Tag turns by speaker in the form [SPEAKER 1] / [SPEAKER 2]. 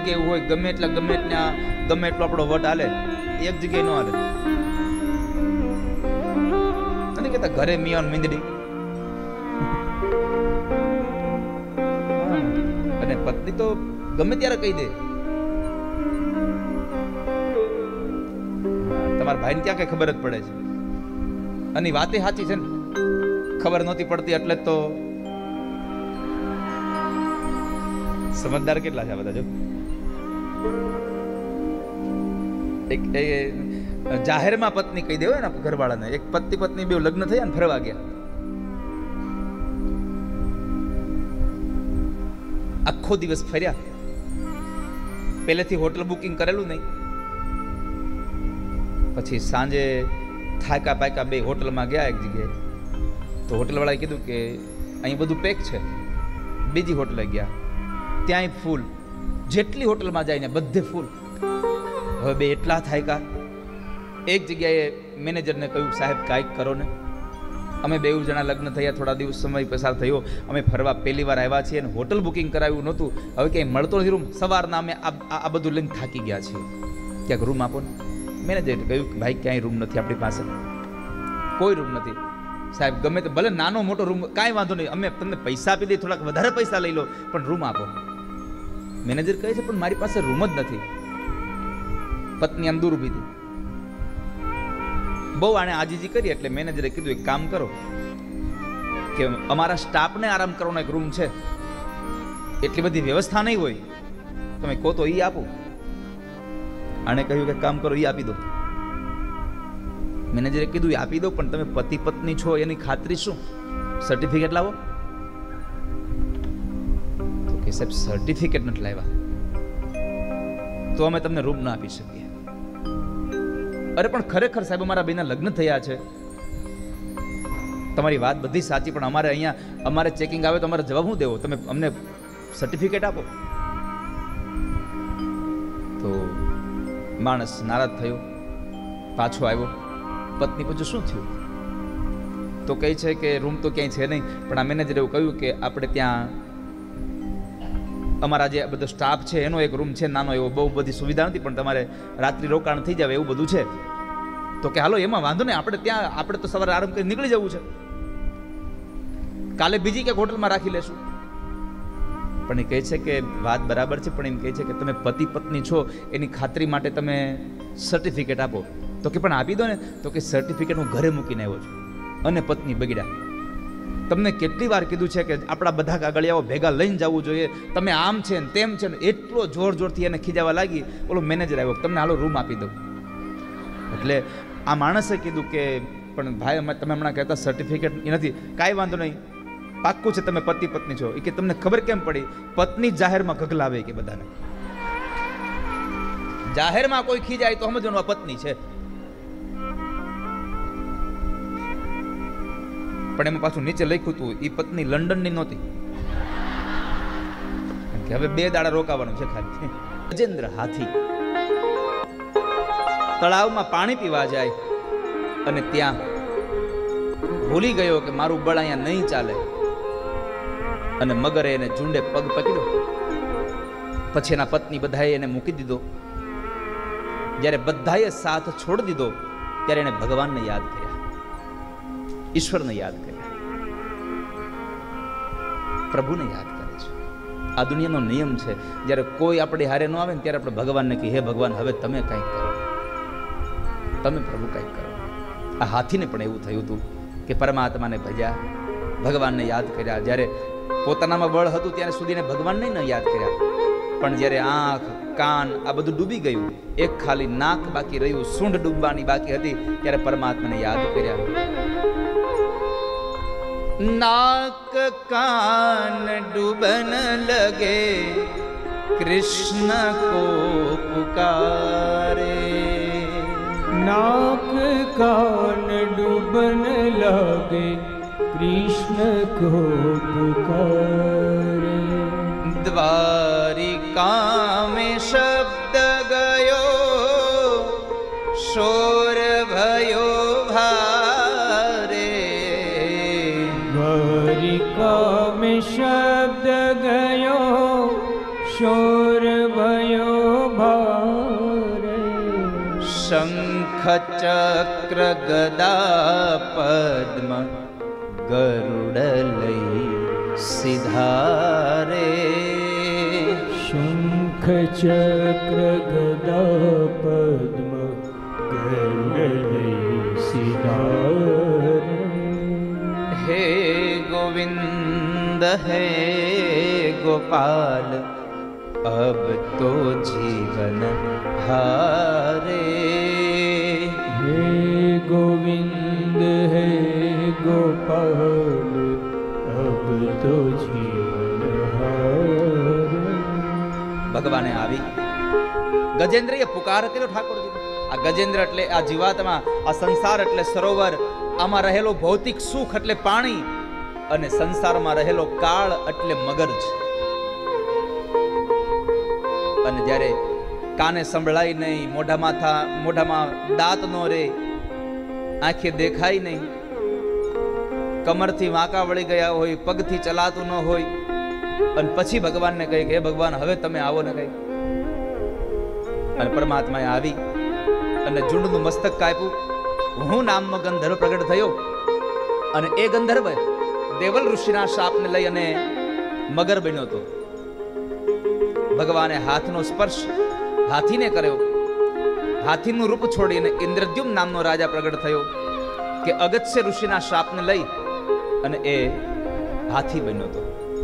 [SPEAKER 1] જગ્યાએ હોય, ગમે એટલા ગમે એટલા, ગમે એટલો આપણો વટ હાલે, એક જગ્યાએ ન હાલે. નથી કહેતા ઘરે મિયાન મીંદડી. અને પત્ની તો ગમે ત્યારે કહી દે. તમારા ભાઈને ક્યાં કઈ ખબર જ પડે છે. અને વાતે સાચી છે ને. ખબર નહોતી પડતી એટલે તો સમજદાર કેટલા છે બધા, જો. એક એ જાહેરમાં પત્ની કહી દેવાય ને ઘરવાળાને, એક પતિ પત્ની બે લગ્ન થયા ને ફરવા ગયા. આખો દિવસ ફર્યા. પહેલેથી હોટલ બુકિંગ કરેલું નહીં. પછી સાંજે થાકા પાકા બે હોટલમાં ગયા એક જગ્યાએ. તો હોટલવાળાએ કીધું કે અહીં બધું પેક છે. બીજી હોટલે ગયા. ત્યાંય ફૂલ. જેટલી હોટલમાં જાય ને બધે ફૂલ હવે બે એટલા થાય કા? એક જગ્યાએ મેનેજરને કહ્યું, સાહેબ, કાંઈક કરો ને. અમે બે જણા લગ્ન થયા, થોડા દિવસ સમય પસાર થયો. અમે ફરવા પહેલી વાર આવ્યા છીએ અને હોટલ બુકિંગ કરાવ્યું નહોતું. હવે ક્યાંય મળતો નથી રૂમ સવારના અમે આ બધું લઈને થાકી ગયા છીએ. ક્યાંક રૂમ આપો ને. મેનેજરે કહ્યું કે ભાઈ, ક્યાંય રૂમ નથી આપણી પાસે. કોઈ રૂમ નથી. સાહેબ, ગમે તે ભલે નાનો મોટો રૂમ કાંઈ વાંધો નહીં. અમે તમને પૈસા આપી દઈએ, થોડાક વધારે પૈસા લઈ લો, પણ રૂમ આપો. મેનેજર કહે છે, પણ મારી પાસે રૂમ જ નથી. પત્ની આમ દૂર ઊભી હતી બહુ આણે આજીજી કરી એટલે મેનેજરે કીધું, એક કામ કરો કે અમારા સ્ટાફને આરામ કરવાનો એક રૂમ છે. એટલી બધી વ્યવસ્થા નહીં હોય. તમે કહો તો એ આપો. આણે કહ્યું કે કામ કરો એ આપી દો. મેનેજરે કીધું એ આપી દો, પણ તમે પતિ પત્ની છો, એની ખાતરી શું? સર્ટિફિકેટ લાવો. કે સાહેબ સર્ટિફિકેટ નથી લાવ્યા. તો અમે તમને રૂમ ના આપી શકીએ. અરે, પણ ખરેખર સાહેબ, અમારા બેના લગ્ન થયા છે. તમારી વાત બધી સાચી, પણ અમારે અહીંયા, અમારે ચેકિંગ આવે તો અમારે જવાબ શું દેવો? તમે અમને સર્ટિફિકેટ આપો. તો માણસ નારાજ થયો, પાછો આવ્યો. પત્ની પછી, શું થયું? તો કહે છે કે, રૂમ તો ક્યાંય છે નહીં, પણ આ મેનેજરે એવું કહ્યું કે, આપણે ત્યાં અમારા જે બધો સ્ટાફ છે, એનો એક રૂમ છે, નાનો એવો બહુ બધી સુવિધા નથી, પણ તમારે રાત્રિ રોકાણ થઈ જાય એવું બધું છે. તો કે હાલો, એમાં વાંધો નહીં, આપણે ત્યાં, આપણે તો સવારે આરામ કરી નીકળી જવું છે. કાલે બીજી ક્યાંક હોટલમાં રાખી લેશું. પણ એ કહે છે કે વાત બરાબર છે, પણ એમ કહે છે કે તમે પતિ પત્ની છો, એની ખાતરી માટે તમે સર્ટિફિકેટ આપો. તો કે પણ આપી દો ને, તો કે સર્ટિફિકેટ હું ઘરે મૂકીને આવ્યો છું. અને પત્ની બગડ્યા. તમને કેટલી વાર કીધું છે કે આપણા બધા કાગળિયાઓ ભેગા લઈને જવું જોઈએ, તમે આમ છે ને તેમ છે ને એટલો જોર જોરથી એને ખીજાવા લાગી, ઓલો મેનેજર આવ્યો, તમને હાલો રૂમ આપી દઉં. એટલે આ માણસે કીધું કે, પણ ભાઈ, અમે તમે હમણાં કહેતા સર્ટિફિકેટ એ નથી. કાંઈ વાંધો નહીં. પાક્કું છે તમે પતિ પત્ની છો. એ કે તમને ખબર કેમ પડી? પત્ની જાહેરમાં ગગલાવે કે બધાને. જાહેરમાં કોઈ ખીજાય તો સમજવાનું આ પત્ની છે. પણ એમાં પાછું નીચે લખ્યું હતું એ પત્ની લંડનની નહોતી. હવે બે દાડા રોકાવાનું છે ખાલી. ગજેન્દ્ર હાથી. તળાવમાં પાણી પીવા જાય અને ત્યાં ભૂલી ગયો કે મારું બળ અહીંયા નહીં ચાલે. અને મગરે એને ઝુંડે પગ પકડ્યો. પછી એના પત્ની બધાએ એને મૂકી દીધો. જ્યારે બધાએ સાથ છોડી દીધો, ત્યારે એને ભગવાનને યાદ કર્યા. ઈશ્વરને યાદ કર્યા. પ્રભુને યાદ કરે છે. આ દુનિયાનો નિયમ છે, જ્યારે કોઈ આપણે હારે ન આવે ને ત્યારે આપણે ભગવાનને કહીએ, હે ભગવાન, હવે તમે કંઈક કરો. તમે પ્રભુ કંઈક કરો. આ હાથીને પણ એવું થયું હતું કે પરમાત્માને ભજ્યા, ભગવાનને યાદ કર્યા. જ્યારે પોતાનામાં બળ હતું ત્યારે સુધીને ભગવાનને ન યાદ કર્યા. પણ જ્યારે આંખ, કાન આ બધું ડૂબી ગયું, એક ખાલી નાક બાકી રહ્યું, સૂંઢ ડૂબવાની બાકી હતી, ત્યારે પરમાત્માને યાદ કર્યા. नाक कान डूबन लगे कृष्ण को पुकारे।
[SPEAKER 2] नाक कान डूबन लगे कृष्ण को पुकारे।
[SPEAKER 1] द्वारिका में शब्द गयो शोर भयो शंख चक्र गदा पद्म
[SPEAKER 2] गरुडलै सिधारे। शङ्खचक्रगदा पद्म गरुडलै सिधारे।
[SPEAKER 1] हे गोविंद हे गोपाल अब तो जीवन હારે
[SPEAKER 2] હે ગોવિંદ હે ગોપાલ અબ તો
[SPEAKER 1] ભગવાને આવી. ગજેન્દ્રએ પુકાર કર્યો ઠાકોરજી આ ગજેન્દ્ર એટલે આ જીવાતમાં આ સંસાર એટલે સરોવર આમાં રહેલો ભૌતિક સુખ એટલે પાણી અને સંસારમાં રહેલો કાળ એટલે મગજ. અને જ્યારે કાને સંભળાય નહીં, મોઢામાં થા, મોઢામાં દાંત નો રે, આંખે દેખાય નહીં. કમરથી વાંકા વળી ગયા હોય, પગથી ચલાતું ન હોય. અને પછી ભગવાનને કહે કે ભગવાન, હવે તમે આવો ને કઈ અને પરમાત્માએ આવી અને ઝુંડનું મસ્તક કાપ્યું. હું નામનો ગંધર્વ પ્રગટ થયો અને એ ગંધર્વ દેવલ ઋષિના શાપને લઈ અને મગર બન્યો હતો. ભગવાને હાથનો સ્પર્શ હાથીને કર્યો. હાથીનું રૂપ છોડીને ઇન્દ્રદ્યુમ નામનો રાજા પ્રગટ થયો કે અગત્ય ઋષિના શાપને લઈ અને એ હાથી બન્યો હતો.